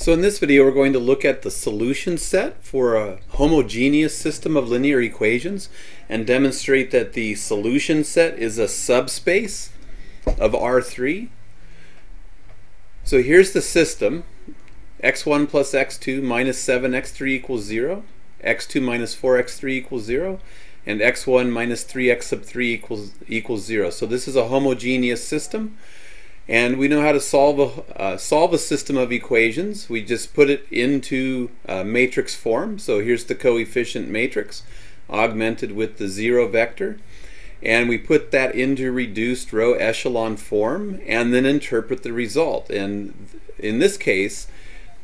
So in this video we're going to look at the solution set for a homogeneous system of linear equations and demonstrate that the solution set is a subspace of R3. So here's the system x1 plus x2 minus 7x3 equals 0 x2 minus 4x3 equals 0 and x1 minus 3x sub 3 equals equals 0. So this is a homogeneous system and we know how to solve a, uh, solve a system of equations. We just put it into matrix form. So here's the coefficient matrix augmented with the zero vector. And we put that into reduced row echelon form and then interpret the result. And in this case,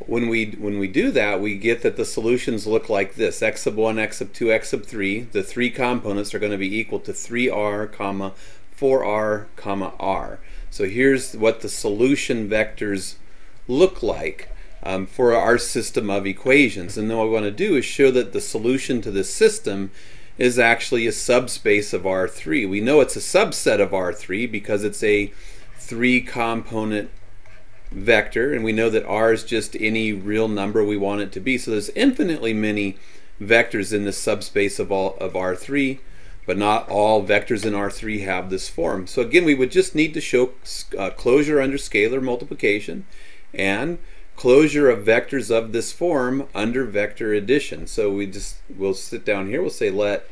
when we when we do that, we get that the solutions look like this: x sub 1, x sub 2, x sub 3. The three components are going to be equal to 3r, comma 4r, comma r. So here's what the solution vectors look like um, for our system of equations. And then what we want to do is show that the solution to this system is actually a subspace of R3. We know it's a subset of R3 because it's a three component vector and we know that R is just any real number we want it to be. So there's infinitely many vectors in the subspace of all of R3 but not all vectors in R3 have this form. So again, we would just need to show uh, closure under scalar multiplication and closure of vectors of this form under vector addition. So we just, we'll sit down here, we'll say let,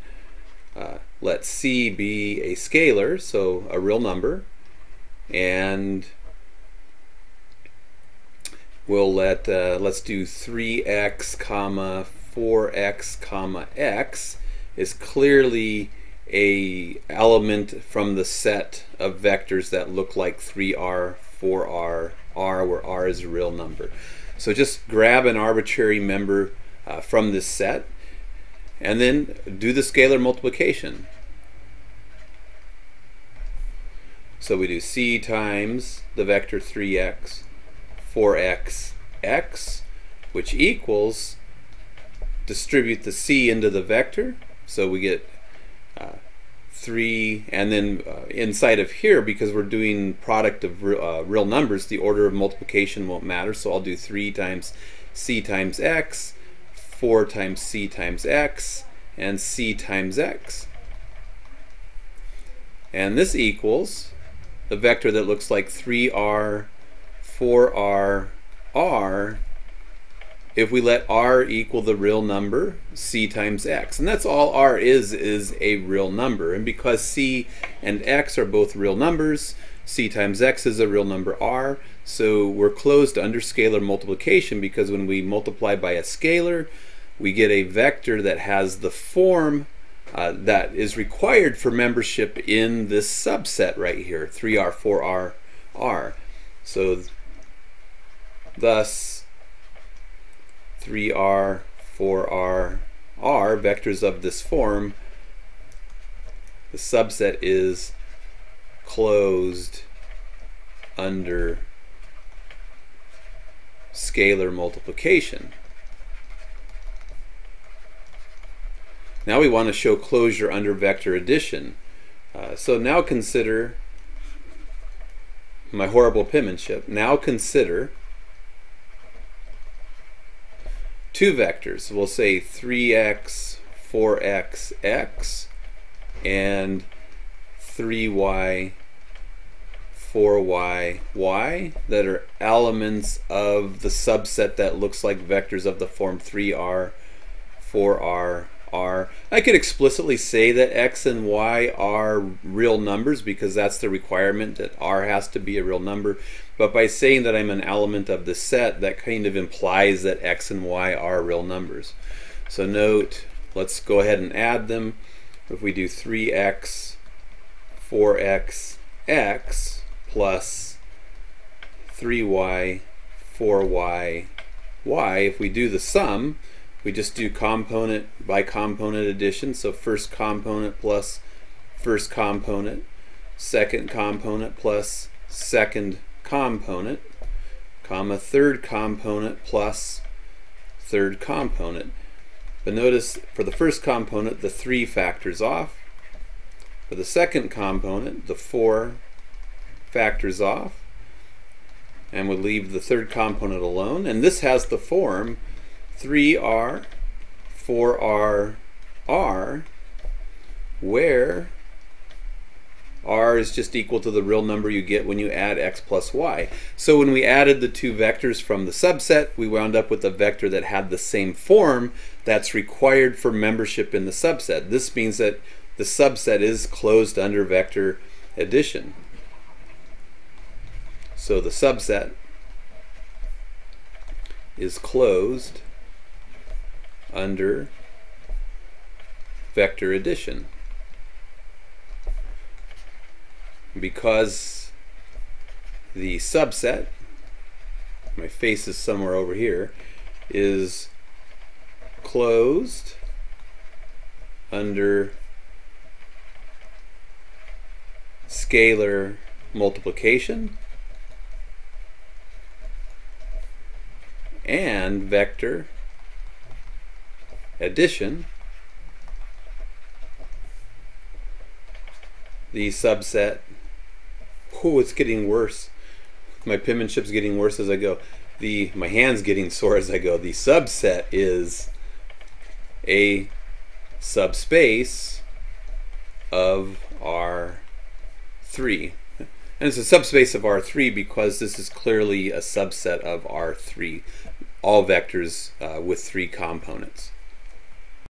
uh, let C be a scalar, so a real number, and we'll let, uh, let's do 3x comma 4x comma x is clearly a element from the set of vectors that look like 3r, 4r, r, where r is a real number. So just grab an arbitrary member uh, from this set and then do the scalar multiplication. So we do c times the vector 3x, 4x, x, which equals distribute the c into the vector. So we get uh, 3 and then uh, inside of here because we're doing product of uh, real numbers the order of multiplication won't matter so I'll do 3 times c times x 4 times c times x and c times x. And this equals the vector that looks like 3r 4r r if we let r equal the real number, c times x. And that's all r is, is a real number. And because c and x are both real numbers, c times x is a real number r. So we're closed under scalar multiplication because when we multiply by a scalar, we get a vector that has the form uh, that is required for membership in this subset right here, 3r, 4r, r. So thus 3r, 4r, r, vectors of this form, the subset is closed under scalar multiplication. Now we want to show closure under vector addition. Uh, so now consider my horrible penmanship. Now consider two vectors. We'll say 3x, 4x, x, and 3y, 4y, y that are elements of the subset that looks like vectors of the form 3r, 4r, r. I could explicitly say that x and y are real numbers because that's the requirement that r has to be a real number. But by saying that I'm an element of the set, that kind of implies that x and y are real numbers. So note, let's go ahead and add them. If we do 3x, 4x, x plus 3y, 4y, y, if we do the sum, we just do component by component addition. So first component plus first component, second component plus second component, comma third component plus third component. But notice for the first component, the 3 factors off. For the second component, the 4 factors off. and we'll leave the third component alone. And this has the form 3r, 4r, r, where r is just equal to the real number you get when you add x plus y. So when we added the two vectors from the subset, we wound up with a vector that had the same form that's required for membership in the subset. This means that the subset is closed under vector addition. So the subset is closed under vector addition. Because the subset, my face is somewhere over here, is closed under scalar multiplication and vector addition the subset oh it's getting worse. My penmanship's getting worse as I go. The my hands getting sore as I go. The subset is a subspace of R3 and it's a subspace of R3 because this is clearly a subset of R3 all vectors uh, with three components